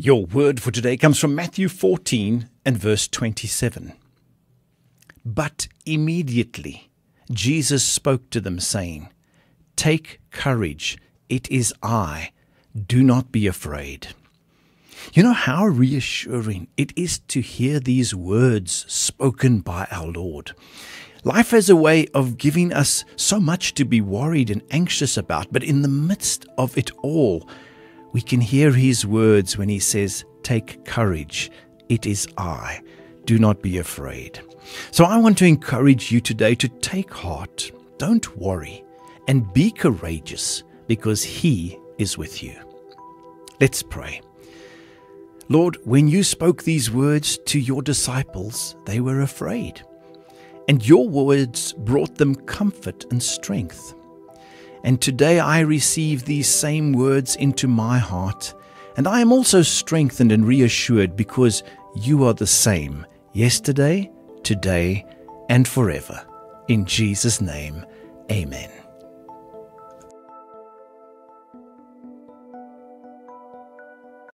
Your word for today comes from Matthew 14 and verse 27. But immediately Jesus spoke to them, saying, Take courage, it is I, do not be afraid. You know how reassuring it is to hear these words spoken by our Lord. Life has a way of giving us so much to be worried and anxious about, but in the midst of it all, we can hear his words when he says, Take courage, it is I. Do not be afraid. So I want to encourage you today to take heart, don't worry, and be courageous because he is with you. Let's pray. Lord, when you spoke these words to your disciples, they were afraid, and your words brought them comfort and strength. And today I receive these same words into my heart, and I am also strengthened and reassured because you are the same yesterday, today, and forever. In Jesus' name, amen.